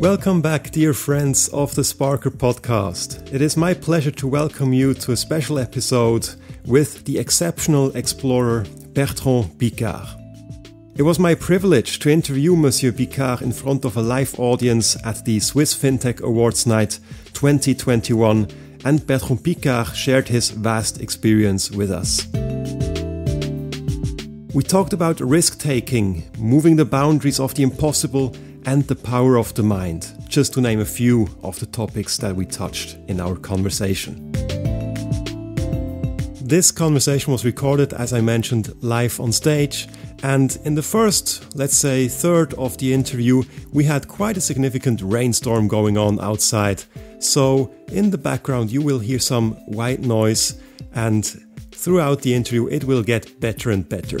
Welcome back, dear friends of the Sparkr podcast. It is my pleasure to welcome you to a special episode with the exceptional explorer Bertrand Piccard. It was my privilege to interview Monsieur Piccard in front of a live audience at the Swiss FinTech Awards Night 2021, and Bertrand Piccard shared his vast experience with us. We talked about risk taking, moving the boundaries of the impossible, and the power of the mind, just to name a few of the topics that we touched in our conversation. This conversation was recorded, as I mentioned, live on stage. And in the first, let's say, third of the interview, we had quite a significant rainstorm going on outside. So, in the background, you will hear some white noise, and throughout the interview, it will get better and better.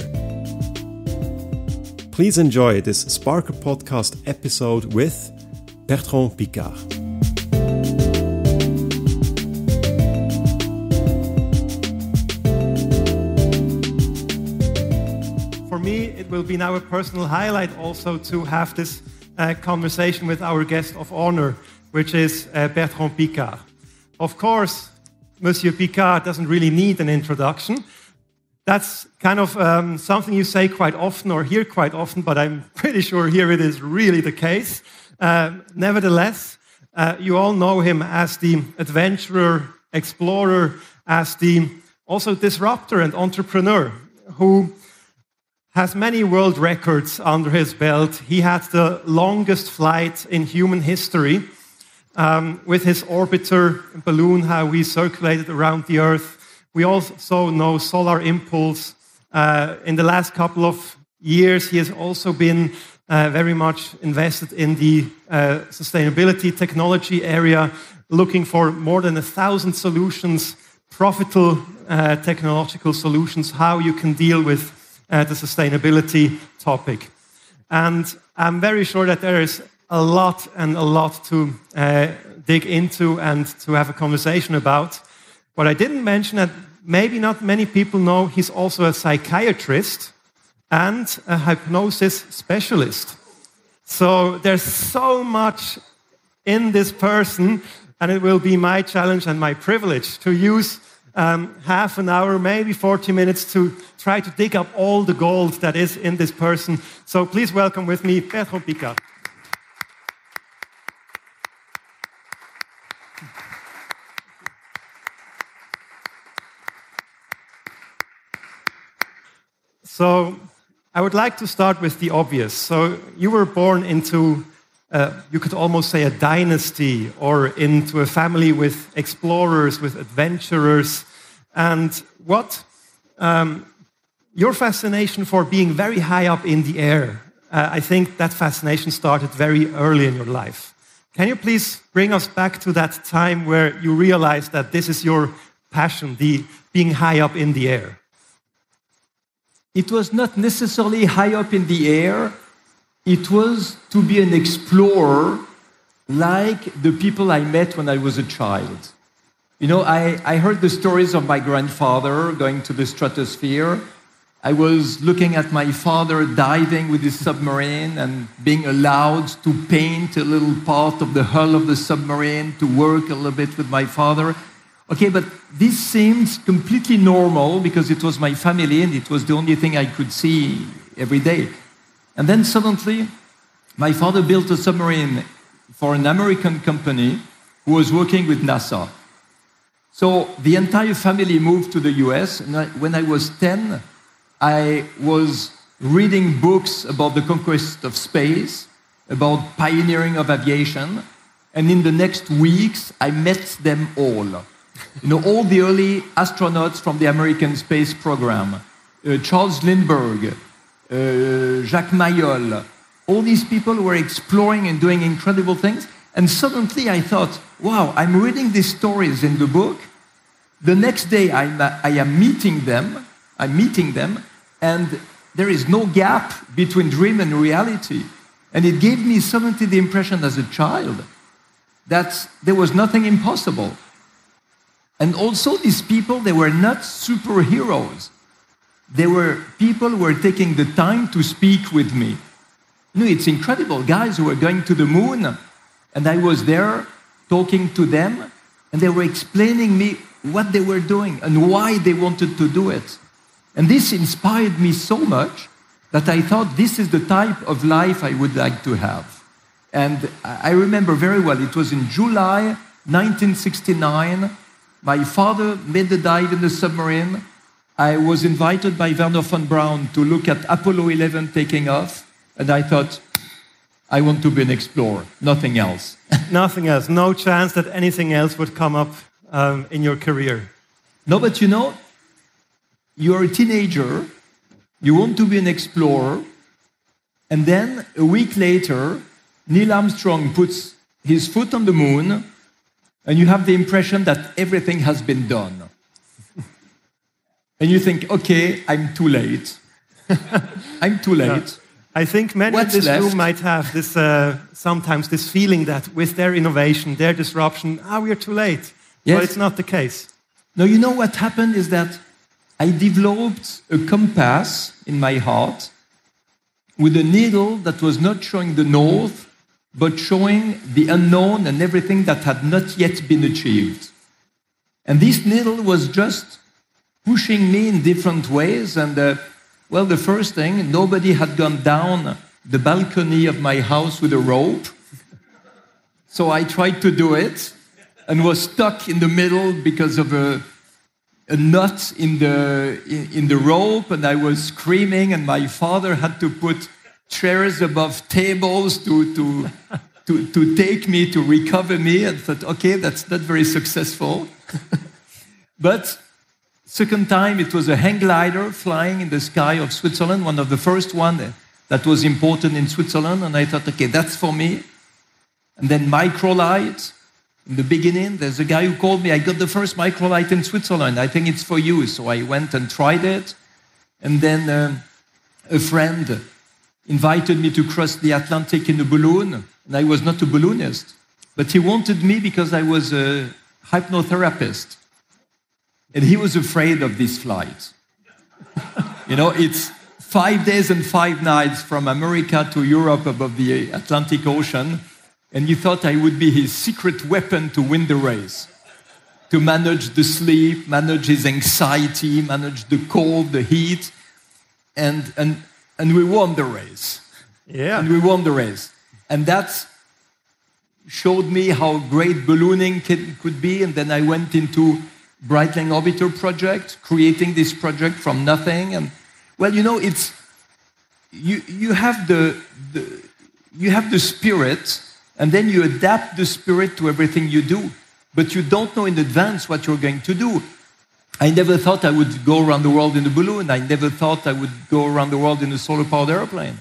Please enjoy this Sparkr podcast episode with Bertrand Piccard. For me, it will be now a personal highlight also to have this uh, conversation with our guest of honor, which is uh, Bertrand Piccard. Of course, Monsieur Piccard doesn't really need an introduction. That's kind of um, something you say quite often or hear quite often, but I'm pretty sure here it is really the case. Uh, nevertheless, uh, you all know him as the adventurer, explorer, as the also disruptor and entrepreneur who has many world records under his belt. He had the longest flight in human history um, with his orbiter balloon, how he circulated around the Earth we also know Solar Impulse. Uh, in the last couple of years, he has also been uh, very much invested in the uh, sustainability technology area, looking for more than a thousand solutions, profitable uh, technological solutions, how you can deal with uh, the sustainability topic. And I'm very sure that there is a lot and a lot to uh, dig into and to have a conversation about. What I didn't mention that maybe not many people know he's also a psychiatrist and a hypnosis specialist. So there's so much in this person, and it will be my challenge and my privilege to use um, half an hour, maybe 40 minutes to try to dig up all the gold that is in this person. So please welcome with me Bertrand Piccard. So I would like to start with the obvious. So you were born into, uh, you could almost say, a dynasty or into a family with explorers, with adventurers. And what um, your fascination for being very high up in the air, uh, I think that fascination started very early in your life. Can you please bring us back to that time where you realized that this is your passion, the being high up in the air? It was not necessarily high up in the air, it was to be an explorer like the people I met when I was a child. You know, I, I heard the stories of my grandfather going to the stratosphere. I was looking at my father diving with his submarine and being allowed to paint a little part of the hull of the submarine, to work a little bit with my father. Okay, but this seems completely normal because it was my family and it was the only thing I could see every day. And then suddenly, my father built a submarine for an American company who was working with NASA. So the entire family moved to the US. And I, when I was 10, I was reading books about the conquest of space, about pioneering of aviation. And in the next weeks, I met them all. You know, all the early astronauts from the American space program, uh, Charles Lindbergh, uh, Jacques Mayol, all these people were exploring and doing incredible things. And suddenly I thought, wow, I'm reading these stories in the book. The next day I'm, I am meeting them, I'm meeting them, and there is no gap between dream and reality. And it gave me suddenly the impression as a child that there was nothing impossible. And also, these people, they were not superheroes. They were people who were taking the time to speak with me. You know, it's incredible. Guys who were going to the moon, And I was there talking to them, and they were explaining me what they were doing and why they wanted to do it. And this inspired me so much that I thought this is the type of life I would like to have. And I remember very well, it was in July 1969. My father made the dive in the submarine. I was invited by Wernher von Braun to look at Apollo 11 taking off. And I thought, I want to be an explorer, nothing else. Nothing else. No chance that anything else would come up um, in your career. No, but you know, you're a teenager, you want to be an explorer, and then a week later, Neil Armstrong puts his foot on the moon, and you have the impression that everything has been done. and you think, okay, I'm too late. I'm too late. I think many What's in this left? room might have this uh, sometimes this feeling that with their innovation, their disruption, ah, we are too late. Yes. But it's not the case. Now, you know what happened is that I developed a compass in my heart with a needle that was not showing the north, but showing the unknown and everything that had not yet been achieved. And this needle was just pushing me in different ways. And, uh, well, the first thing, nobody had gone down the balcony of my house with a rope. So I tried to do it and was stuck in the middle because of a, a knot in the, in, in the rope. And I was screaming, and my father had to put chairs above tables to, to, to, to take me, to recover me. And thought, okay, that's not very successful. but second time, it was a hang glider flying in the sky of Switzerland, one of the first one that was important in Switzerland. And I thought, okay, that's for me. And then microlight. In the beginning, there's a guy who called me, I got the first microlight in Switzerland. I think it's for you. So I went and tried it. And then um, a friend invited me to cross the Atlantic in a balloon. And I was not a balloonist. But he wanted me because I was a hypnotherapist. And he was afraid of this flight. you know, it's five days and five nights from America to Europe above the Atlantic Ocean. And he thought I would be his secret weapon to win the race. To manage the sleep, manage his anxiety, manage the cold, the heat. And, and, and we won the race. Yeah. And we won the race. And that showed me how great ballooning could, could be. And then I went into Breitling Orbiter project, creating this project from nothing. And well, you know, it's you, you have the, the you have the spirit, and then you adapt the spirit to everything you do. But you don't know in advance what you're going to do. I never thought I would go around the world in a balloon. I never thought I would go around the world in a solar powered airplane.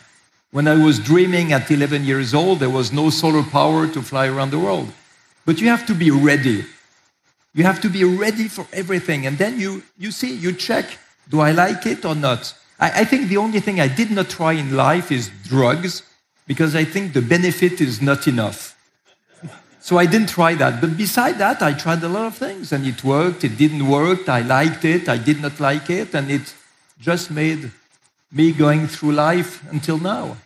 When I was dreaming at 11 years old, there was no solar power to fly around the world. But you have to be ready. You have to be ready for everything. And then you, you see, you check do I like it or not? I, I think the only thing I did not try in life is drugs because I think the benefit is not enough. So I didn't try that. But beside that, I tried a lot of things and it worked, it didn't work, I liked it, I did not like it, and it just made me going through life until now.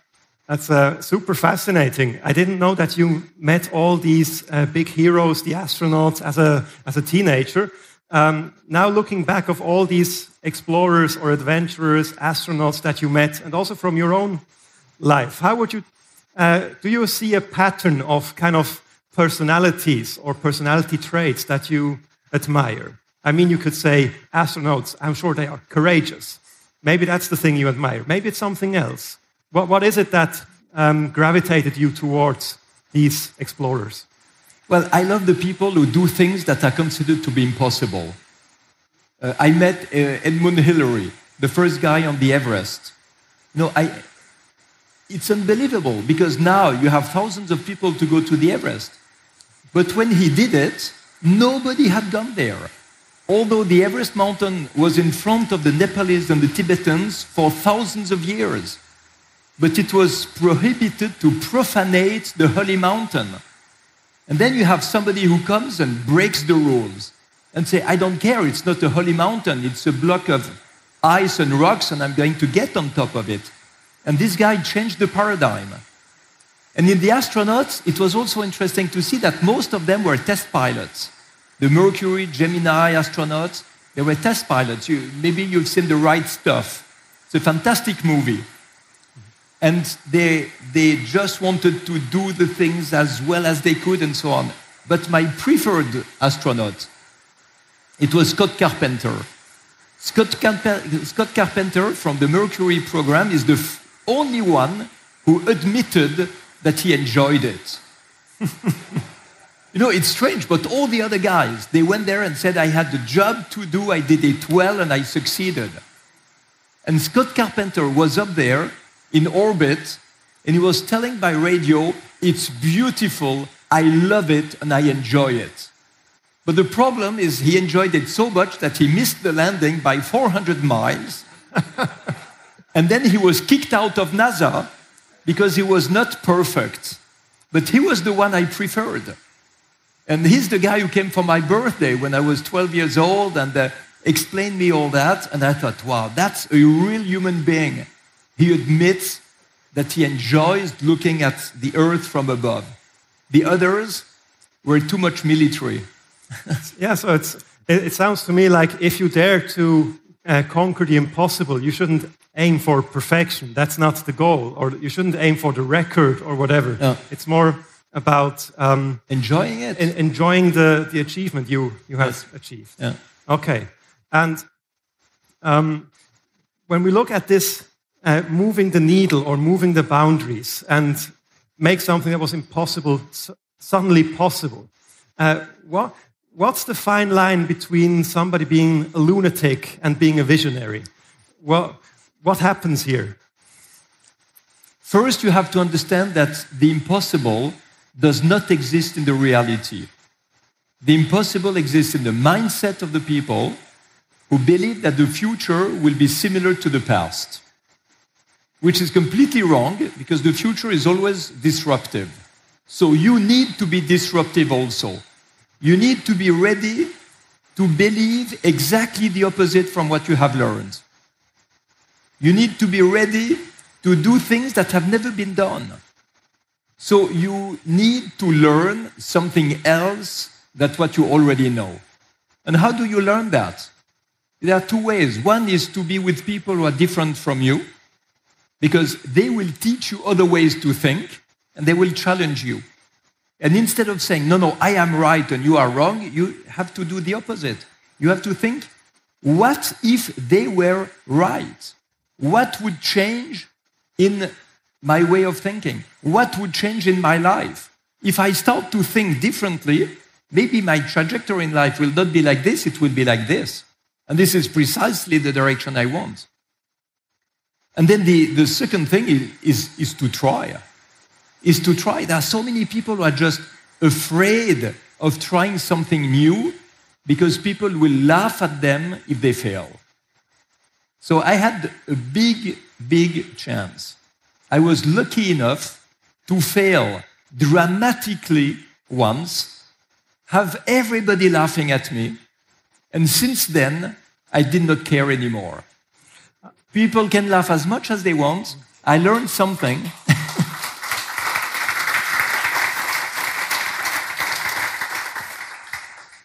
That's uh, super fascinating. I didn't know that you met all these uh, big heroes, the astronauts, as a, as a teenager. Um, now, looking back of all these explorers or adventurers, astronauts that you met, and also from your own life, how would you, uh, do you see a pattern of kind of personalities or personality traits that you admire? I mean, you could say astronauts, I'm sure they are courageous. Maybe that's the thing you admire. Maybe it's something else. What, what is it that um, gravitated you towards these explorers? Well, I love the people who do things that are considered to be impossible. Uh, I met uh, Edmund Hillary, the first guy on the Everest. No, I, it's unbelievable because now you have thousands of people to go to the Everest. But when he did it, nobody had gone there. Although the Everest mountain was in front of the Nepalese and the Tibetans for thousands of years. But it was prohibited to profanate the holy mountain. And then you have somebody who comes and breaks the rules and say, I don't care, it's not a holy mountain, it's a block of ice and rocks, and I'm going to get on top of it. And this guy changed the paradigm. And in the astronauts, it was also interesting to see that most of them were test pilots. The Mercury, Gemini astronauts, they were test pilots. You, maybe you've seen The Right Stuff. It's a fantastic movie. And they, they just wanted to do the things as well as they could and so on. But my preferred astronaut, it was Scott Carpenter. Scott, Scott Carpenter from the Mercury program is the only one who admitted that he enjoyed it. you know, it's strange, but all the other guys, they went there and said, I had the job to do, I did it well, and I succeeded. And Scott Carpenter was up there in orbit, and he was telling by radio, It's beautiful, I love it, and I enjoy it. But the problem is, he enjoyed it so much that he missed the landing by 400 miles. and then he was kicked out of NASA because he was not perfect. But he was the one I preferred. And he's the guy who came for my birthday when I was 12 years old and uh, explained me all that. And I thought, wow, that's a real human being. He admits that he enjoys looking at the earth from above. The others were too much military. yeah, so it, it, sounds to me like if you dare to uh, conquer the impossible, you shouldn't aim for perfection. That's not the goal. Or you shouldn't aim for the record or whatever. Yeah. It's more about um, enjoying it, in, enjoying the, the achievement you, you have yes. achieved. Yeah. Okay. And um, when we look at this uh, moving the needle or moving the boundaries and make something that was impossible suddenly possible, uh, what, what's the fine line between somebody being a lunatic and being a visionary? Well, what happens here? First, you have to understand that the impossible does not exist in the reality. The impossible exists in the mindset of the people who believe that the future will be similar to the past, which is completely wrong because the future is always disruptive. So you need to be disruptive also. You need to be ready to believe exactly the opposite from what you have learned. You need to be ready to do things that have never been done. So you need to learn something else than what you already know. And how do you learn that? There are two ways. One is to be with people who are different from you, because they will teach you other ways to think, and they will challenge you. And instead of saying, no, no, I am right and you are wrong, you have to do the opposite. You have to think, what if they were right? What would change in my way of thinking? What would change in my life? If I start to think differently, maybe my trajectory in life will not be like this, it will be like this. And this is precisely the direction I want. And then the, the second thing is, is, is to try is to try. There are so many people who are just afraid of trying something new because people will laugh at them if they fail. So I had a big, big chance. I was lucky enough to fail dramatically once, have everybody laughing at me, and since then, I did not care anymore. People can laugh as much as they want. I learned something.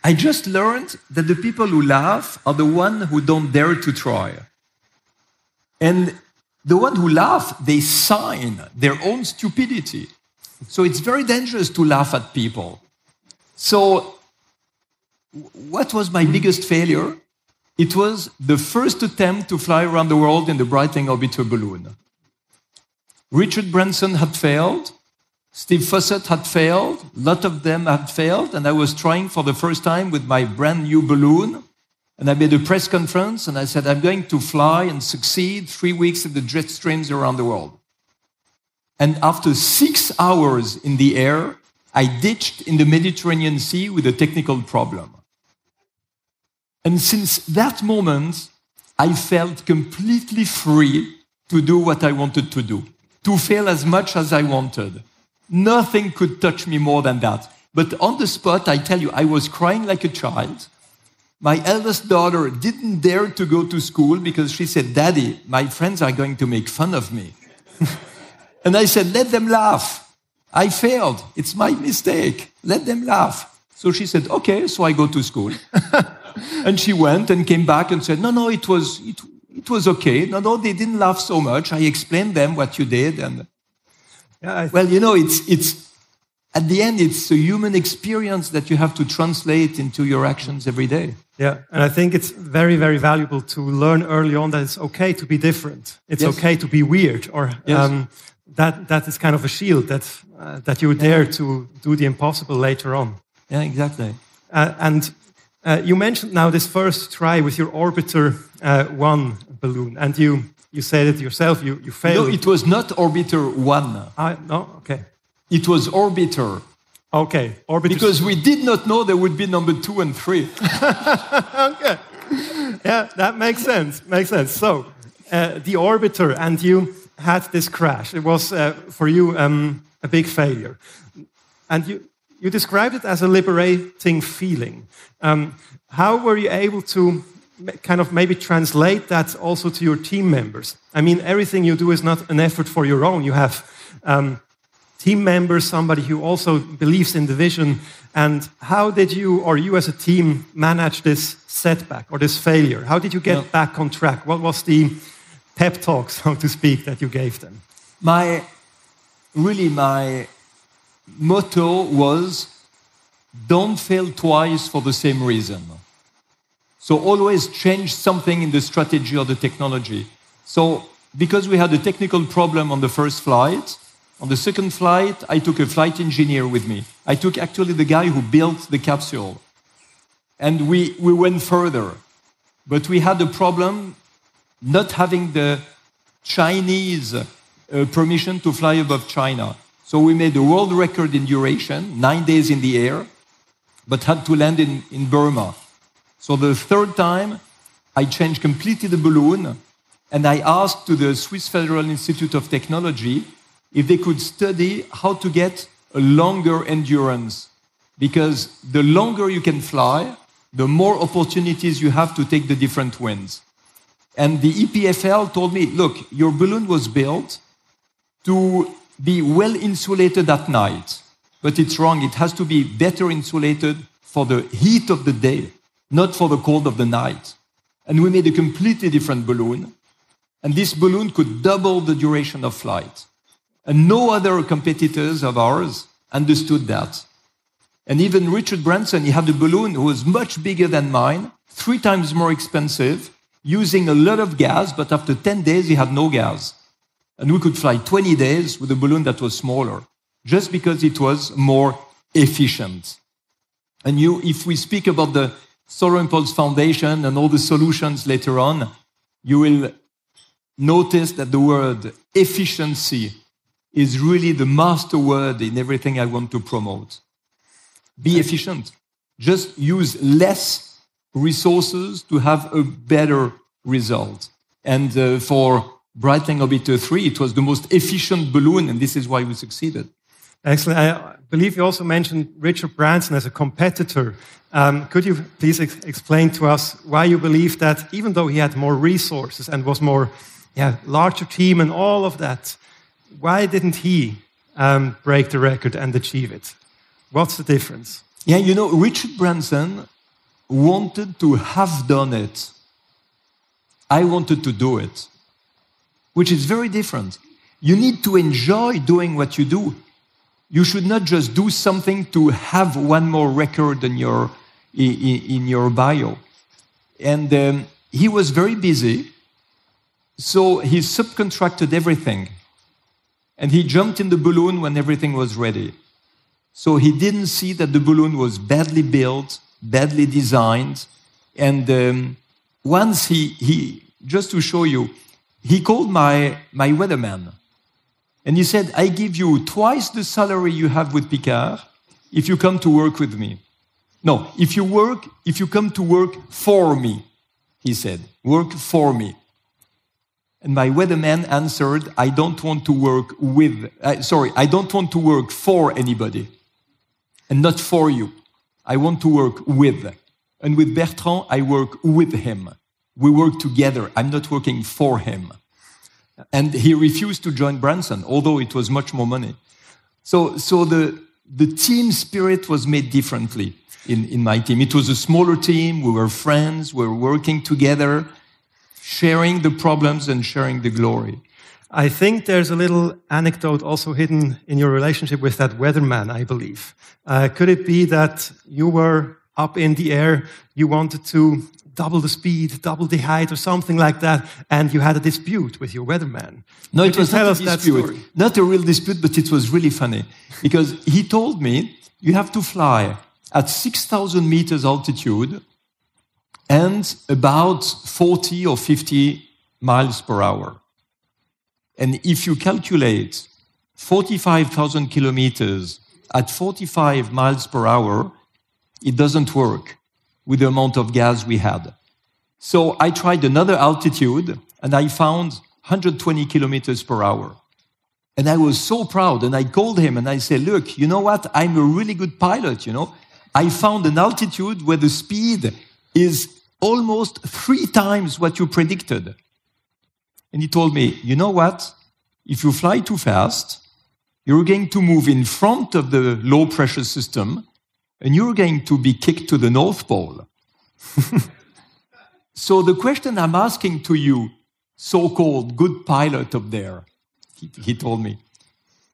I just learned that the people who laugh are the ones who don't dare to try. And the ones who laugh, they sign their own stupidity. So it's very dangerous to laugh at people. So, what was my biggest failure? It was the first attempt to fly around the world in the Breitling orbiter balloon. Richard Branson had failed. Steve Fossett had failed, a lot of them had failed, and I was trying for the first time with my brand new balloon. And I made a press conference and I said, I'm going to fly and succeed three weeks in the jet streams around the world. And after six hours in the air, I ditched in the Mediterranean Sea with a technical problem. And since that moment, I felt completely free to do what I wanted to do, to fail as much as I wanted, Nothing could touch me more than that. But on the spot, I tell you, I was crying like a child. My eldest daughter didn't dare to go to school because she said, Daddy, my friends are going to make fun of me. and I said, Let them laugh. I failed. It's my mistake. Let them laugh. So she said, okay, so I go to school. and she went and came back and said, no, no, it was, it, it was okay. No, no, they didn't laugh so much. I explained them what you did. And Yeah, well, you know, it's, it's, at the end, it's a human experience that you have to translate into your actions every day. Yeah, and I think it's very, very valuable to learn early on that it's okay to be different. It's Yes. okay to be weird, or Yes. um, that that is kind of a shield that uh, that you dare to do the impossible later on. Yeah, exactly. Uh, and uh, you mentioned now this first try with your Orbiter uh, One balloon, and you you said it yourself. You you No, failed. it was not Orbiter 1. I, no, okay, It was Orbiter. okay. Orbiter. Because we did not know there would be number two and three. okay. Yeah, that makes sense. Makes sense. So, uh, the orbiter and you had this crash. It was uh, for you um, a big failure, and you you described it as a liberating feeling. Um, how were you able to kind of maybe translate that also to your team members? I mean, everything you do is not an effort for your own. You have um, team members, somebody who also believes in the vision. And how did you, or you as a team, manage this setback or this failure? How did you get Yeah. back on track? What was the pep talk, so to speak, that you gave them? My, really, my motto was don't fail twice for the same reason. So always change something in the strategy or the technology. So because we had a technical problem on the first flight, on the second flight, I took a flight engineer with me. I took actually the guy who built the capsule. And we, we went further. But we had a problem not having the Chinese uh, permission to fly above China. So we made a world record in duration, nine days in the air, but had to land in, in Burma. So the third time, I changed completely the balloon, and I asked to the Swiss Federal Institute of Technology if they could study how to get a longer endurance. Because the longer you can fly, the more opportunities you have to take the different winds. And the EPFL told me, look, your balloon was built to be well insulated at night. But it's wrong. It has to be better insulated for the heat of the day, not for the cold of the night. And we made a completely different balloon. And this balloon could double the duration of flight. And no other competitors of ours understood that. And even Richard Branson, he had a balloon who was much bigger than mine, three times more expensive, using a lot of gas, but after 10 days, he had no gas. And we could fly 20 days with a balloon that was smaller, just because it was more efficient. And you, if we speak about the Solar Impulse Foundation and all the solutions later on, you will notice that the word efficiency is really the master word in everything I want to promote. Be efficient. Just use less resources to have a better result. And uh, for Breitling Orbiter 3, it was the most efficient balloon, and this is why we succeeded. Excellent. I believe you also mentioned Richard Branson as a competitor. Um, could you please ex- explain to us why you believe that, even though he had more resources and was more, yeah, larger team and all of that, why didn't he um, break the record and achieve it? What's the difference? Yeah, you know, Richard Branson wanted to have done it. I wanted to do it, which is very different. You need to enjoy doing what you do. You should not just do something to have one more record in your, in, your bio. And um, he was very busy, so he subcontracted everything. And he jumped in the balloon when everything was ready. So he didn't see that the balloon was badly built, badly designed. And um, once he, he, just to show you, he called my, my weatherman. And he said, I give you twice the salary you have with Piccard if you come to work with me. No, if you work, if you come to work for me, he said, work for me. And my weatherman answered, I don't want to work with, uh, sorry, I don't want to work for anybody and not for you. I want to work with. And with Bertrand, I work with him. We work together. I'm not working for him. And he refused to join Branson, although it was much more money. So, so the, the team spirit was made differently in, in my team. It was a smaller team. We were friends. We were working together, sharing the problems and sharing the glory. I think there's a little anecdote also hidden in your relationship with that weatherman, I believe. Uh, could it be that you were up in the air, you wanted to double the speed, double the height, or something like that, and you had a dispute with your weatherman? No, Could it was tell not us a that dispute. story? Not a real dispute, but it was really funny because he told me you have to fly at 6,000 meters altitude and about 40 or 50 miles per hour. And if you calculate 45,000 kilometers at 45 miles per hour, it doesn't work with the amount of gas we had. So I tried another altitude and I found 120 kilometers per hour. And I was so proud and I called him and I said, look, you know what? I'm a really good pilot, you know. I found an altitude where the speed is almost three times what you predicted. And he told me, you know what? If you fly too fast, you're going to move in front of the low pressure system and you're going to be kicked to the North Pole. so the question I'm asking to you, so-called good pilot up there, he, he told me,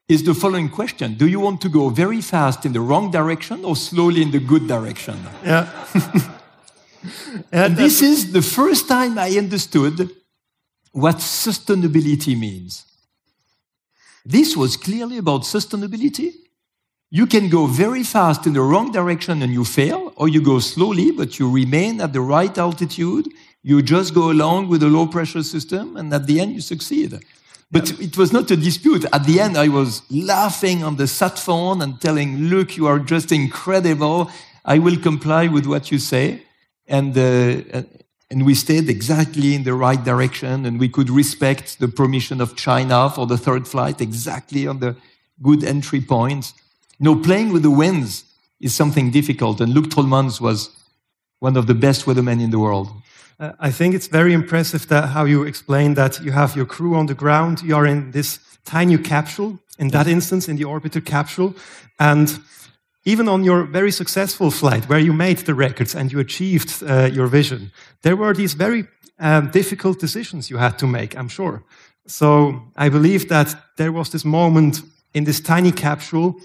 is the following question. Do you want to go very fast in the wrong direction or slowly in the good direction? Yeah. And this is the first time I understood what sustainability means. This was clearly about sustainability. You can go very fast in the wrong direction and you fail, or you go slowly, but you remain at the right altitude. You just go along with a low pressure system, and at the end, you succeed. But it was not a dispute. At the end, I was laughing on the sat phone and telling, Look, you are just incredible. I will comply with what you say. And, uh, and we stayed exactly in the right direction, and we could respect the permission of China for the third flight exactly on the good entry point. You know, playing with the winds is something difficult, and Luc Trullemans was one of the best weathermen in the world. Uh, I think it's very impressive that how you explain that you have your crew on the ground, you are in this tiny capsule, in that instance, in the orbiter capsule, and even on your very successful flight, where you made the records and you achieved uh, your vision, there were these very um, difficult decisions you had to make, I'm sure. So I believe that there was this moment in this tiny capsule.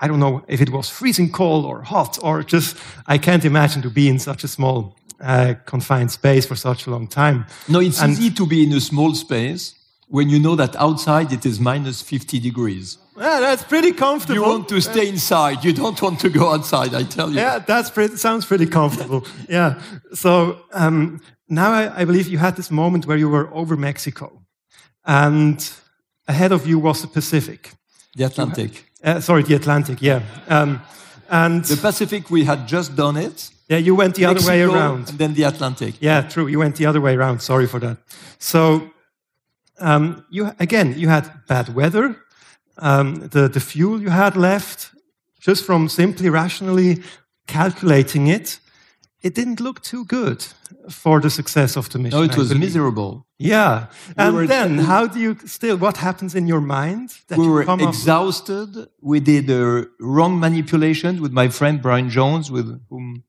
I don't know if it was freezing cold or hot or just, I can't imagine to be in such a small uh, confined space for such a long time. No, it's And- easy to be in a small space when you know that outside it is minus 50 degrees. Yeah, that's pretty comfortable. You want to stay inside. You don't want to go outside, I tell you. Yeah, that's pretty, sounds pretty comfortable. yeah. So um, now I, I believe you had this moment where you were over Mexico, and ahead of you was the Pacific. The Atlantic. Uh, sorry, the Atlantic. Yeah. Um, and The Pacific, we had just done it. yeah, you went the other way around. And then the Atlantic. Yeah, true. You went the other way around. Sorry for that. So, um, you again, you had bad weather. Um, the the fuel you had left, just from simply rationally calculating it, it didn't look too good for the success of the mission. No, it was miserable. Yeah, and were- then how do you still? What happens in your mind that We you were come up? exhausted. We did a wrong manipulation with my friend Brian Jones, with whom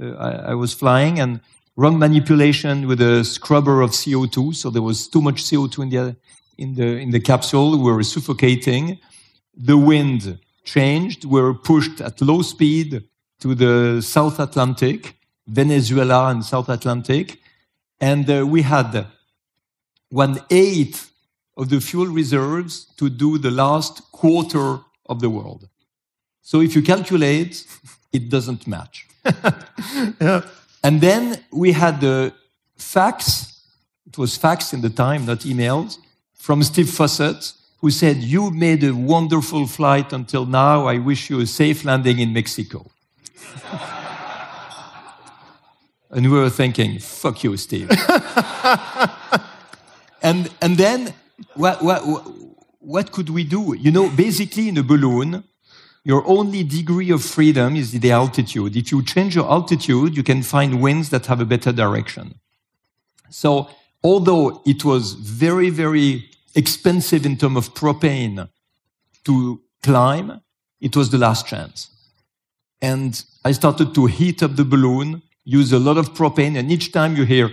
uh, I, I was flying, and wrong manipulation with a scrubber of CO2. So there was too much CO2 in the in the in the capsule. We were suffocating. The wind changed. We were pushed at low speed to the South Atlantic, Venezuela and South Atlantic, and uh, we had one eighth of the fuel reserves to do the last quarter of the world. So if you calculate, it doesn't match. Yeah. And then we had the fax, it was fax in the time, not emails, from Steve Fossett, who said, You made a wonderful flight until now. I wish you a safe landing in Mexico. and we were thinking, Fuck you, Steve. and, and then, what, what, what could we do? You know, basically, in a balloon, your only degree of freedom is the altitude. If you change your altitude, you can find winds that have a better direction. So, although it was very, very expensive in terms of propane to climb, it was the last chance. And I started to heat up the balloon, use a lot of propane, and each time you hear,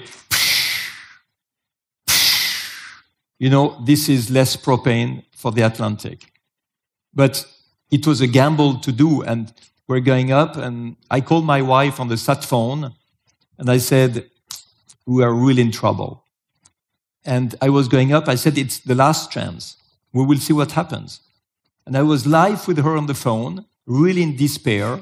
you know, this is less propane for the Atlantic. But it was a gamble to do, and we're going up, and I called my wife on the sat phone, and I said, we are really in trouble. And I was going up, I said, it's the last chance. We will see what happens. And I was live with her on the phone, really in despair.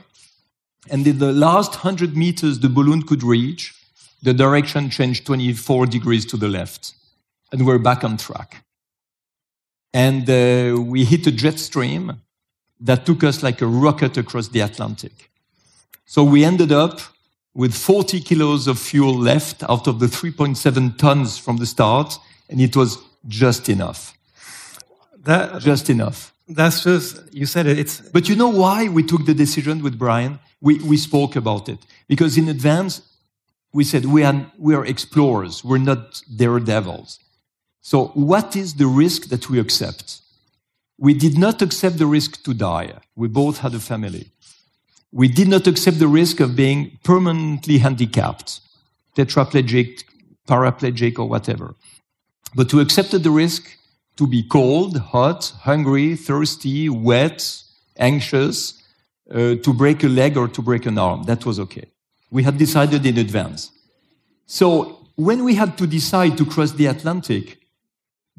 And in the last 100 meters the balloon could reach, the direction changed 24 degrees to the left. And we're back on track. And uh, we hit a jet stream that took us like a rocket across the Atlantic. So we ended up with 40 kilos of fuel left out of the 3.7 tons from the start, and it was just enough. That, Just enough. that's just, you said it, it's, But you know why we took the decision with Brian? We, we spoke about it. Because in advance, we said we are, we are explorers, we're not daredevils. So, what is the risk that we accept? We did not accept the risk to die. We both had a family. We did not accept the risk of being permanently handicapped, tetraplegic, paraplegic, or whatever. But we accepted the risk to be cold, hot, hungry, thirsty, wet, anxious, uh, to break a leg or to break an arm. That was okay. We had decided in advance. So when we had to decide to cross the Atlantic,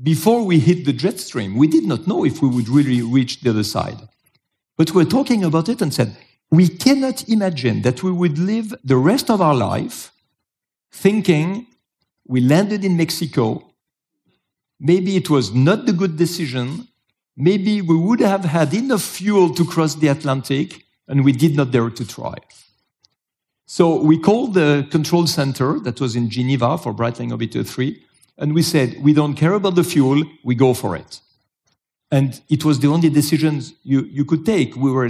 before we hit the jet stream, we did not know if we would really reach the other side. But we were talking about it and said, we cannot imagine that we would live the rest of our life thinking we landed in Mexico. Maybe it was not the good decision. Maybe we would have had enough fuel to cross the Atlantic and we did not dare to try. So we called the control center that was in Geneva for Breitling Orbiter 3 and we said, we don't care about the fuel, we go for it. And it was the only decisions you, you could take. We were,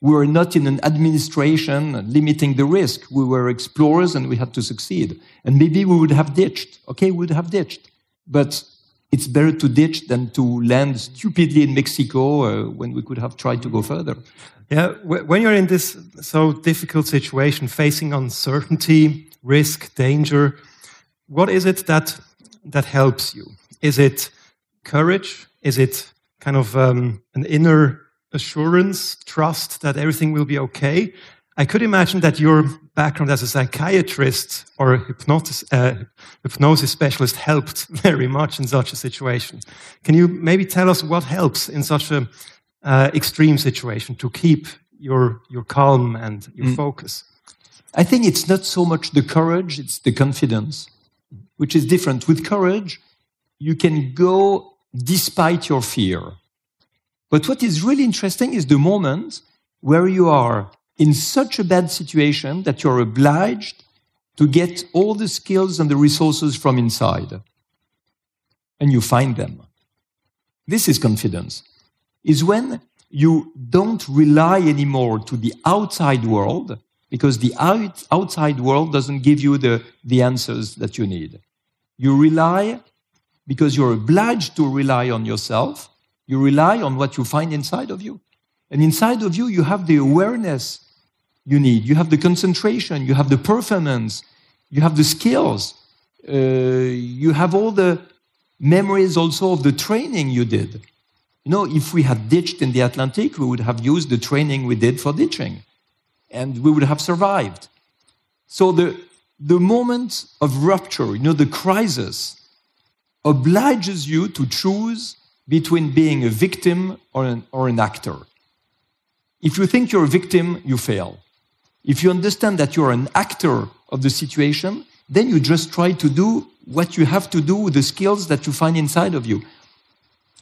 we were not in an administration limiting the risk. We were explorers and we had to succeed. And maybe we would have ditched. Okay, we would have ditched. But it's better to ditch than to land stupidly in Mexico uh, when we could have tried to go further. yeah, when you're in this so difficult situation, facing uncertainty, risk, danger, what is it that, that helps you? Is it courage? Is it kind of um, an inner assurance, trust that everything will be okay? I could imagine that your background as a psychiatrist or a hypnotis, uh, hypnosis specialist helped very much in such a situation. Can you maybe tell us what helps in such an uh, extreme situation to keep your, your calm and your focus? I think it's not so much the courage, it's the confidence, which is different. With courage, you can go despite your fear. But what is really interesting is the moment where you are in such a bad situation that you're obliged to get all the skills and the resources from inside. And you find them. This is confidence. Is when you don't rely anymore to the outside world because the out, outside world doesn't give you the, the answers that you need. You rely because you're obliged to rely on yourself. You rely on what you find inside of you. And inside of you, you have the awareness you need. You have the concentration. You have the performance. You have the skills. Uh, you have all the memories also of the training you did. You know, if we had ditched in the Atlantic, we would have used the training we did for ditching and we would have survived. So the, the moment of rupture, you know, the crisis, obliges you to choose between being a victim or an, or an actor. If you think you're a victim, you fail. If you understand that you're an actor of the situation, then you just try to do what you have to do with the skills that you find inside of you.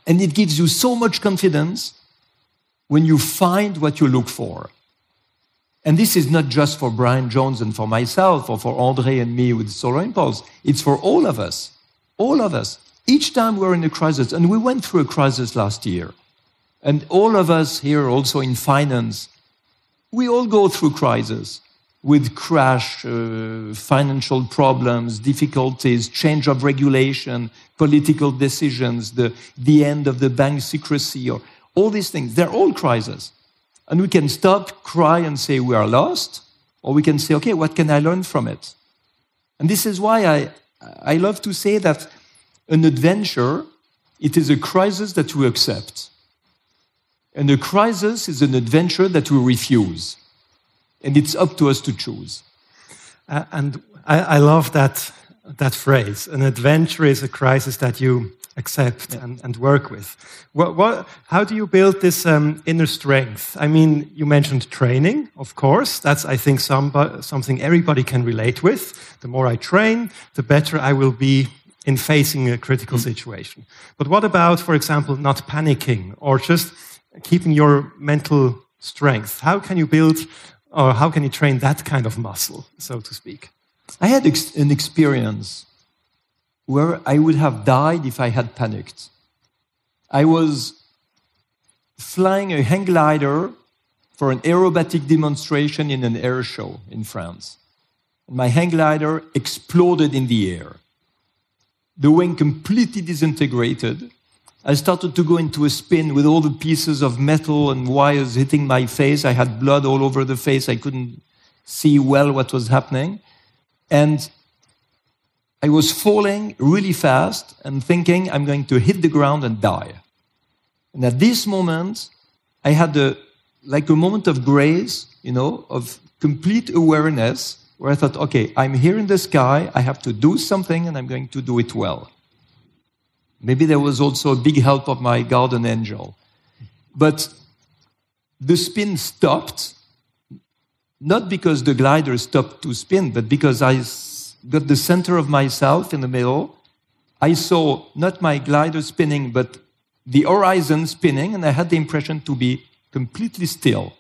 And it gives you so much confidence when you find what you look for. And this is not just for Brian Jones and for myself or for Andre and me with Solar Impulse. It's for all of us. All of us. Each time we're in a crisis, and we went through a crisis last year. And all of us here also in finance, we all go through crises with crash, uh, financial problems, difficulties, change of regulation, political decisions, the, the end of the bank secrecy, or all these things, they're all crises. And we can stop, cry, and say we are lost, or we can say, okay, what can I learn from it? And this is why I, I love to say that an adventure, it is a crisis that we accept. And a crisis is an adventure that we refuse. And it's up to us to choose. Uh, and I, I, love that, that phrase. An adventure is a crisis that you accept yeah. and, and, work with. What, what, how do you build this um, inner strength? I mean, you mentioned training, of course. That's, I think, some, something everybody can relate with. The more I train, the better I will be in facing a critical mm. situation. But what about, for example, not panicking or just keeping your mental strength? How can you build or how can you train that kind of muscle, so to speak? I had ex an experience where I would have died if I had panicked. I was flying a hang glider for an aerobatic demonstration in an air show in France. My hang glider exploded in the air. The wing completely disintegrated. I started to go into a spin with all the pieces of metal and wires hitting my face. I had blood all over the face. I couldn't see well what was happening. And I was falling really fast and thinking I'm going to hit the ground and die. And at this moment, I had a, like a moment of grace, you know, of complete awareness where I thought, okay, I'm here in the sky, I have to do something and I'm going to do it well. Maybe there was also a big help of my guardian angel. But the spin stopped, not because the glider stopped to spin, but because I got the center of myself in the middle. I saw not my glider spinning, but the horizon spinning, and I had the impression to be completely still.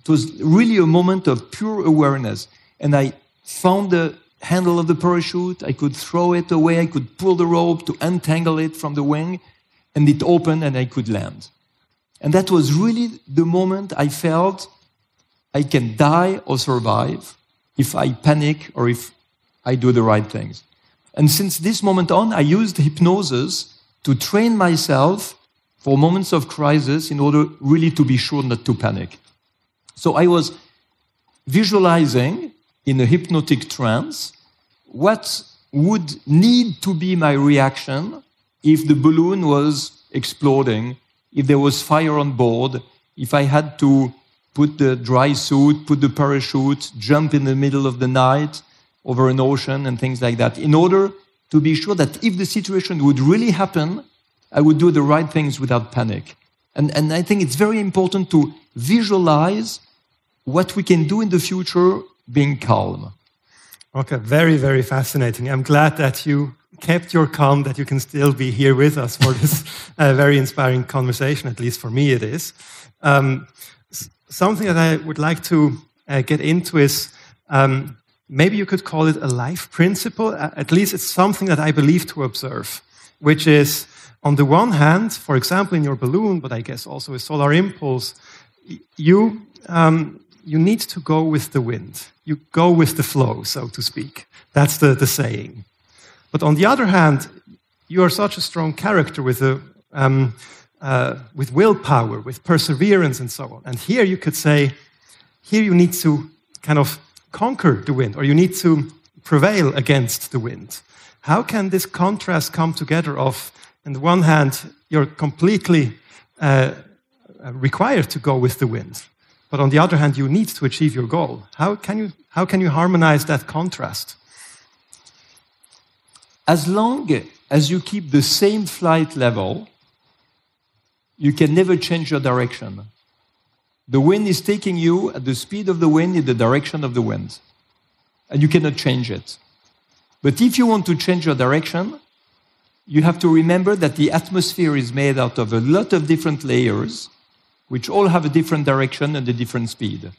It was really a moment of pure awareness. And I found the handle of the parachute, I could throw it away, I could pull the rope to untangle it from the wing, and it opened and I could land. And that was really the moment I felt I can die or survive if I panic or if I do the right things. And since this moment on, I used hypnosis to train myself for moments of crisis in order really to be sure not to panic. So I was visualizing in a hypnotic trance what would need to be my reaction if the balloon was exploding, if there was fire on board, if I had to put the dry suit, put the parachute, jump in the middle of the night, over an ocean and things like that, in order to be sure that if the situation would really happen, I would do the right things without panic. And, and I think it's very important to visualize what we can do in the future being calm. Okay, very, very fascinating. I'm glad that you kept your calm, that you can still be here with us for this uh, very inspiring conversation, at least for me it is. Um, something that I would like to uh, get into is um, maybe you could call it a life principle. At least it's something that I believe to observe, which is on the one hand, for example, in your balloon, but I guess also with solar impulse, you, um, you need to go with the wind. You go with the flow, so to speak. That's the, the saying. But on the other hand, you are such a strong character with, a, um, uh, with willpower, with perseverance, and so on. And here you could say, here you need to kind of conquer the wind, or you need to prevail against the wind. How can this contrast come together of, on the one hand, you're completely uh, required to go with the wind, but on the other hand, you need to achieve your goal. How can you, how can you harmonize that contrast? As long as you keep the same flight level, you can never change your direction. The wind is taking you at the speed of the wind in the direction of the wind. And you cannot change it. But if you want to change your direction, you have to remember that the atmosphere is made out of a lot of different layers, which all have a different direction and a different speed.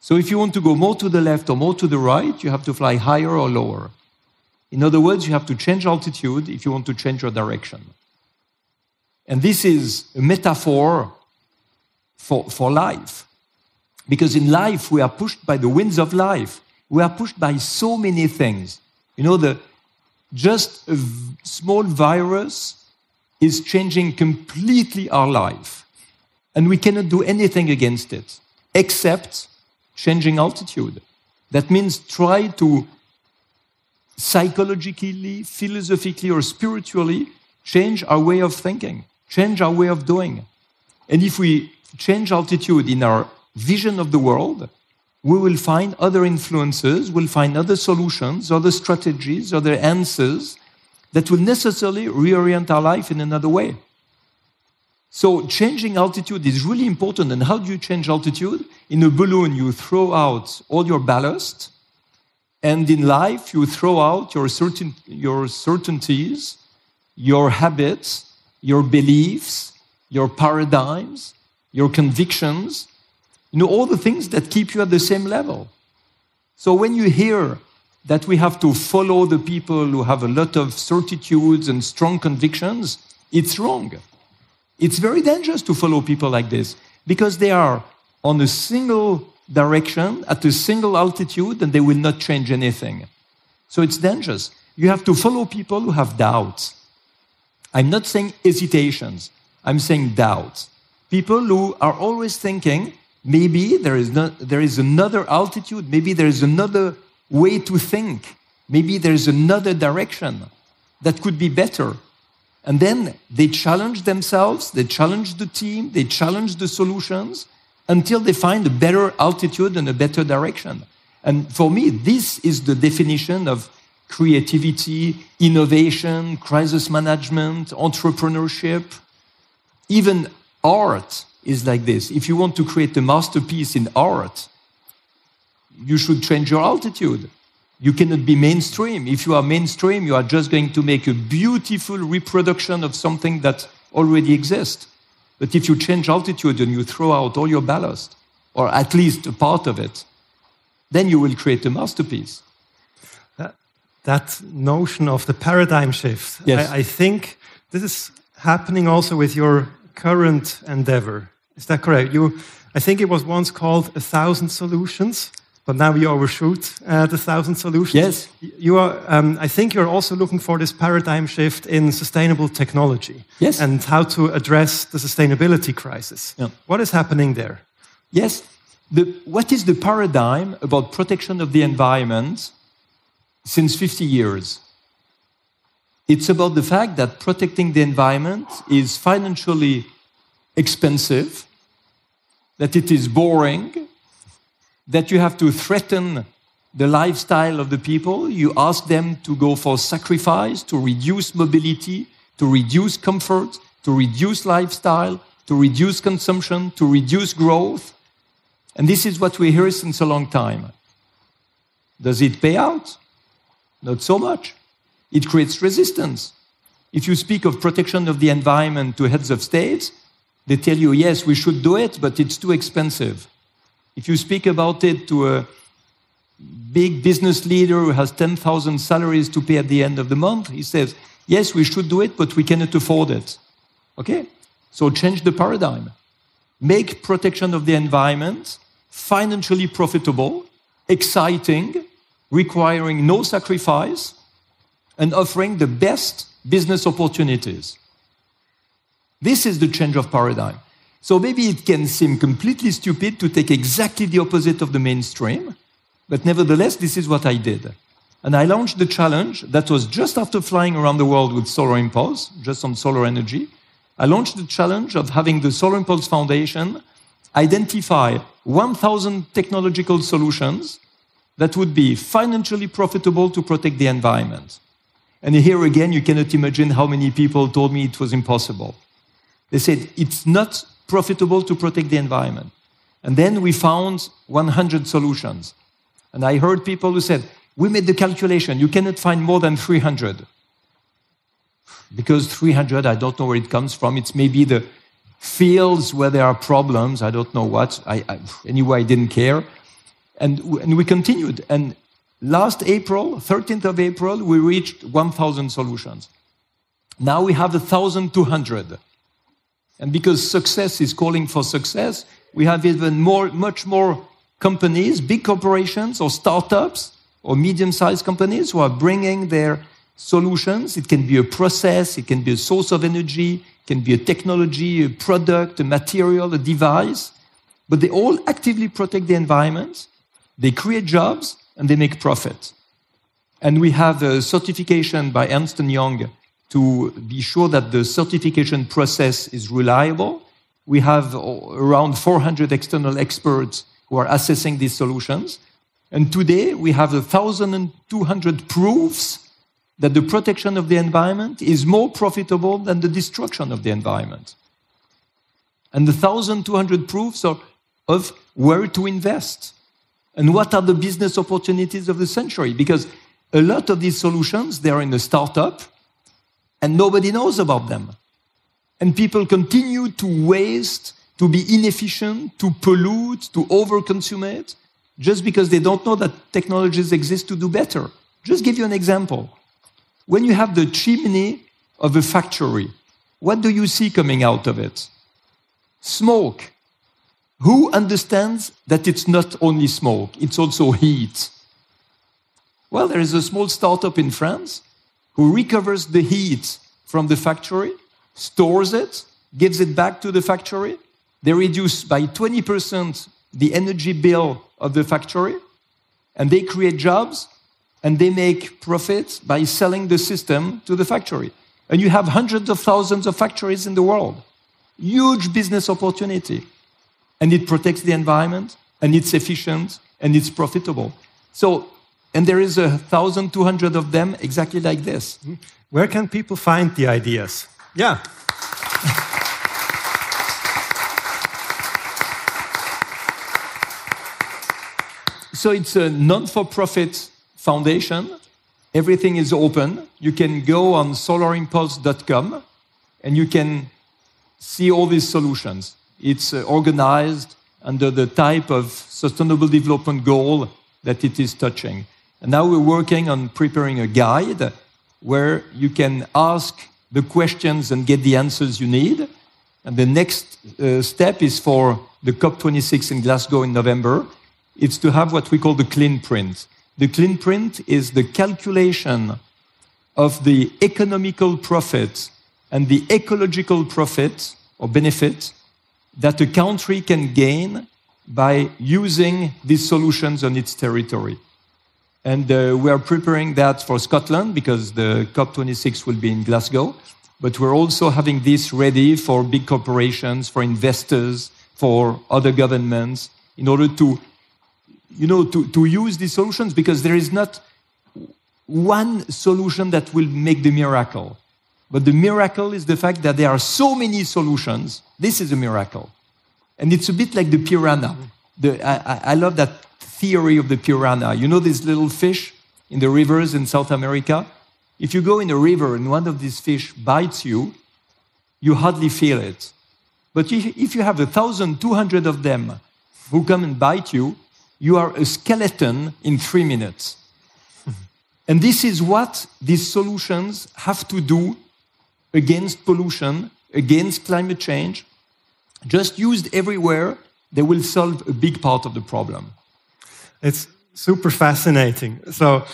So if you want to go more to the left or more to the right, you have to fly higher or lower. In other words, you have to change altitude if you want to change your direction. And this is a metaphor for, for life. Because in life, we are pushed by the winds of life. We are pushed by so many things. You know, the, just a small virus is changing completely our life. And we cannot do anything against it except changing altitude. That means try to psychologically, philosophically, or spiritually change our way of thinking, change our way of doing. And if we change altitude in our vision of the world, we will find other influences, we'll find other solutions, other strategies, other answers that will necessarily reorient our life in another way. So changing altitude is really important. And how do you change altitude? In a balloon, you throw out all your ballast. And in life, you throw out your, certain, your certainties, your habits, your beliefs, your paradigms, your convictions, you know, all the things that keep you at the same level. So when you hear that we have to follow the people who have a lot of certitudes and strong convictions, it's wrong. It's very dangerous to follow people like this because they are on a single direction at a single altitude and they will not change anything. So it's dangerous. You have to follow people who have doubts. I'm not saying hesitations, I'm saying doubts. People who are always thinking, maybe there is, not, there is another altitude, maybe there is another way to think, maybe there is another direction that could be better. And then they challenge themselves, they challenge the team, they challenge the solutions until they find a better altitude and a better direction. And for me, this is the definition of creativity, innovation, crisis management, entrepreneurship. Even art is like this. If you want to create a masterpiece in art, you should change your altitude. You cannot be mainstream. If you are mainstream, you are just going to make a beautiful reproduction of something that already exists. But if you change altitude and you throw out all your ballast, or at least a part of it, then you will create a masterpiece. That, that notion of the paradigm shift, Yes. I, I think this is happening also with your current endeavor. Is that correct? You, I think it was once called a thousand solutions, but now you overshoot uh, the thousand solutions. Yes. You are, um, I think you're also looking for this paradigm shift in sustainable technology. Yes. And how to address the sustainability crisis. Yeah. What is happening there? Yes, the, what is the paradigm about protection of the environment since 50 years? It's about the fact that protecting the environment is financially expensive, that it is boring, that you have to threaten the lifestyle of the people. You ask them to go for sacrifice, to reduce mobility, to reduce comfort, to reduce lifestyle, to reduce consumption, to reduce growth. And this is what we hear since a long time. Does it pay out? Not so much. It creates resistance. If you speak of protection of the environment to heads of states, they tell you, yes, we should do it, but it's too expensive. If you speak about it to a big business leader who has 10,000 salaries to pay at the end of the month, he says, yes, we should do it, but we cannot afford it. Okay? So change the paradigm. Make protection of the environment financially profitable, exciting, requiring no sacrifice, and offering the best business opportunities. This is the change of paradigm. So maybe it can seem completely stupid to take exactly the opposite of the mainstream, but nevertheless, this is what I did. And I launched the challenge that was just after flying around the world with Solar Impulse, just on solar energy. I launched the challenge of having the Solar Impulse Foundation identify 1,000 technological solutions that would be financially profitable to protect the environment. And here again, you cannot imagine how many people told me it was impossible. They said it's not profitable to protect the environment. And then we found 100 solutions. And I heard people who said, We made the calculation, you cannot find more than 300. Because 300, I don't know where it comes from. It's maybe the fields where there are problems. I don't know what. I, I, anyway, I didn't care. And, and we continued. And last April, 13th of April, we reached 1,000 solutions. Now we have 1,200. And because success is calling for success, we have even more, much more companies, big corporations or startups or medium sized companies who are bringing their solutions. It can be a process, it can be a source of energy, it can be a technology, a product, a material, a device. But they all actively protect the environment, they create jobs, and they make profit. And we have a certification by Ernst Young to be sure that the certification process is reliable. We have around 400 external experts who are assessing these solutions. And today we have 1,200 proofs that the protection of the environment is more profitable than the destruction of the environment. And the 1,200 proofs are of where to invest and what are the business opportunities of the century. Because a lot of these solutions, they are in a startup and nobody knows about them. And people continue to waste, to be inefficient, to pollute, to overconsume just because they don't know that technologies exist to do better. Just give you an example. When you have the chimney of a factory, what do you see coming out of it? Smoke. Who understands that it's not only smoke, it's also heat? Well, there is a small startup in France who recovers the heat from the factory, stores it, gives it back to the factory. They reduce by 20% the energy bill of the factory, and they create jobs and they make profits by selling the system to the factory. And you have hundreds of thousands of factories in the world. Huge business opportunity. And it protects the environment, and it's efficient, and it's profitable. So, and there is a 1,200 of them exactly like this. Mm-hmm. Where can people find the ideas? Yeah. so it's a non for profit foundation. Everything is open. You can go on solarimpulse.com and you can see all these solutions. It's uh, organized under the type of sustainable development goal that it is touching. And now we're working on preparing a guide where you can ask the questions and get the answers you need. And the next uh, step is for the COP26 in Glasgow in November. It's to have what we call the clean print. The clean print is the calculation of the economical profit and the ecological profit or benefit that a country can gain by using these solutions on its territory. And uh, we are preparing that for Scotland because the COP26 will be in Glasgow. But we're also having this ready for big corporations, for investors, for other governments, in order to you know, to, to use these solutions because there is not one solution that will make the miracle. But the miracle is the fact that there are so many solutions. This is a miracle. And it's a bit like the piranha. The, I, I love that theory of the piranha. You know these little fish in the rivers in South America? If you go in a river and one of these fish bites you, you hardly feel it. But if you have a thousand, two hundred of them who come and bite you, you are a skeleton in three minutes. Hmm. and this is what these solutions have to do against pollution, against climate change. Just used everywhere, they will solve a big part of the problem. It's super fascinating. So,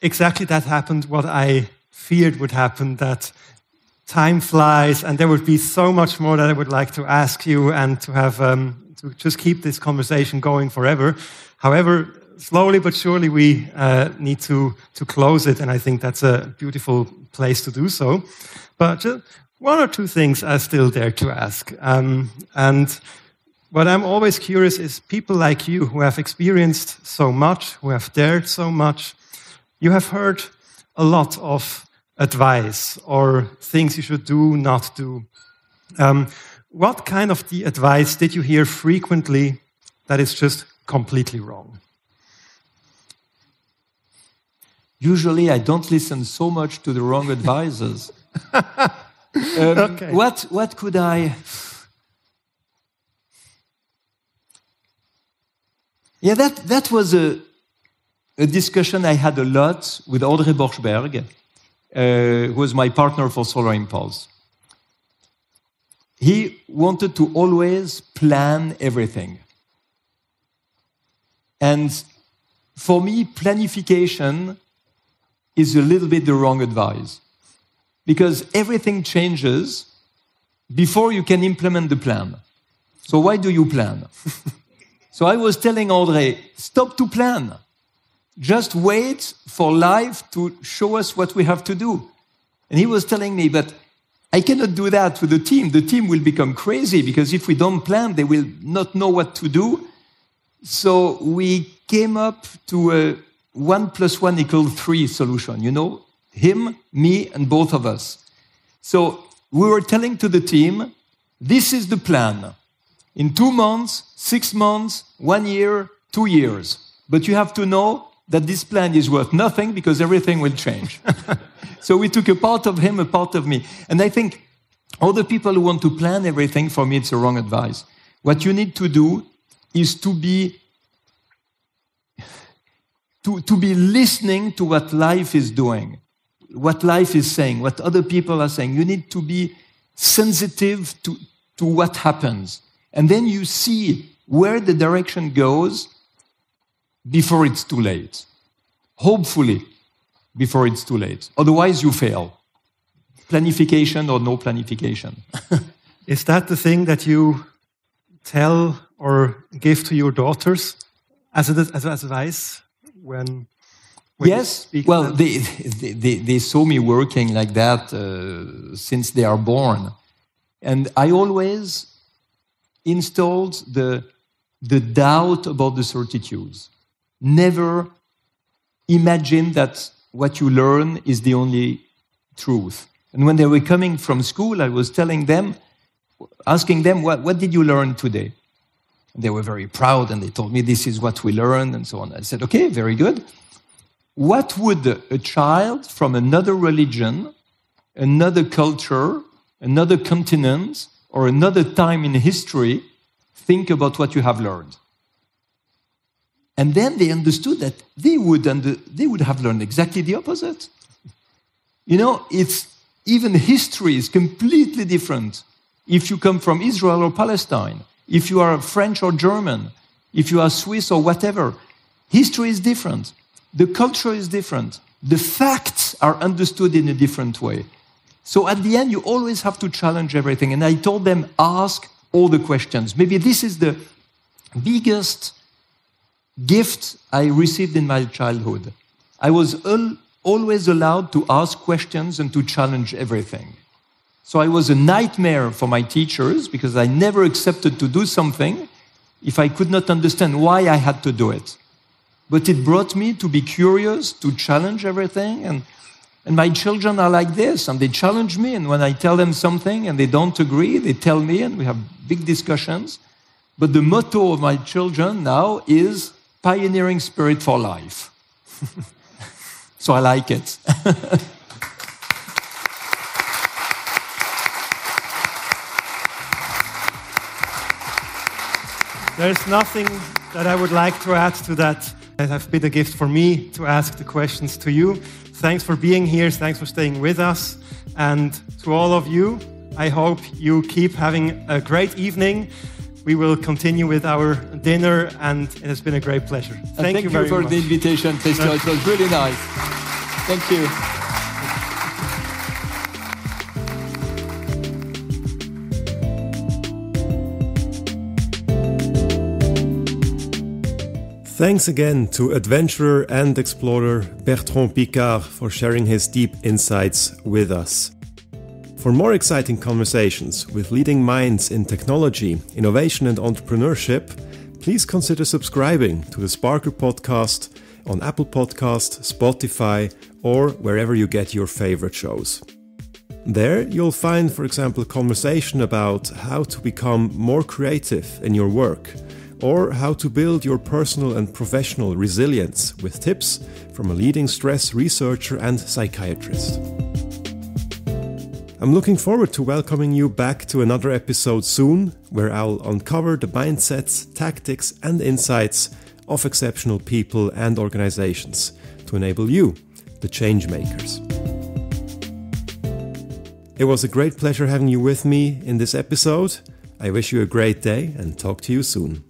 exactly that happened what I feared would happen that time flies and there would be so much more that I would like to ask you and to have um, to just keep this conversation going forever. However, slowly but surely we uh, need to, to close it, and I think that's a beautiful place to do so. But one or two things I still dare to ask. Um, and what I'm always curious is people like you who have experienced so much, who have dared so much, you have heard a lot of advice or things you should do, not do. Um, what kind of the advice did you hear frequently that is just completely wrong? Usually, I don't listen so much to the wrong advisors. um, okay. What what could I? Yeah, that that was a a discussion I had a lot with André Borschberg, uh, who was my partner for Solar Impulse he wanted to always plan everything. And for me, planification is a little bit the wrong advice. Because everything changes before you can implement the plan. So why do you plan? so I was telling André, stop to plan. Just wait for life to show us what we have to do. And he was telling me, but I cannot do that with the team. The team will become crazy because if we don't plan, they will not know what to do. So we came up to a one plus one equals three solution, you know, him, me, and both of us. So we were telling to the team, this is the plan. In two months, six months, one year, two years. But you have to know that this plan is worth nothing because everything will change. so we took a part of him, a part of me. And I think all the people who want to plan everything, for me, it's a wrong advice. What you need to do is to be to, to be listening to what life is doing, what life is saying, what other people are saying. You need to be sensitive to, to what happens. And then you see where the direction goes before it's too late. Hopefully, before it's too late. Otherwise, you fail. Planification or no planification. Is that the thing that you tell or give to your daughters as, a, as, as advice when? when yes. Well, they, they, they, saw me working like that uh, since they are born. And I always installed the, the doubt about the certitudes never imagine that what you learn is the only truth. And when they were coming from school, I was telling them, asking them, what, what did you learn today? They were very proud and they told me, this is what we learned and so on. I said, okay, very good. What would a child from another religion, another culture, another continent, or another time in history think about what you have learned? And then they understood that they would, under, they would have learned exactly the opposite. You know, it's even history is completely different if you come from Israel or Palestine, if you are French or German, if you are Swiss or whatever. History is different. The culture is different. The facts are understood in a different way. So at the end, you always have to challenge everything. And I told them, ask all the questions. Maybe this is the biggest gift I received in my childhood. I was al always allowed to ask questions and to challenge everything. So I was a nightmare for my teachers because I never accepted to do something if I could not understand why I had to do it. But it brought me to be curious, to challenge everything. And, and my children are like this, and they challenge me. And when I tell them something and they don't agree, they tell me, and we have big discussions. But the motto of my children now is pioneering spirit for life. so I like it. There's nothing that I would like to add to that. It has been a gift for me to ask the questions to you. Thanks for being here. Thanks for staying with us. And to all of you, I hope you keep having a great evening we will continue with our dinner, and it has been a great pleasure. Thank, thank you, you for much. the invitation. It was really nice. Thank you. Thanks again to adventurer and explorer Bertrand Piccard for sharing his deep insights with us. For more exciting conversations with leading minds in technology, innovation, and entrepreneurship, please consider subscribing to the Sparkr podcast on Apple Podcast, Spotify, or wherever you get your favorite shows. There, you'll find, for example, conversation about how to become more creative in your work, or how to build your personal and professional resilience with tips from a leading stress researcher and psychiatrist. I'm looking forward to welcoming you back to another episode soon, where I'll uncover the mindsets, tactics, and insights of exceptional people and organizations to enable you, the change makers. It was a great pleasure having you with me in this episode. I wish you a great day and talk to you soon.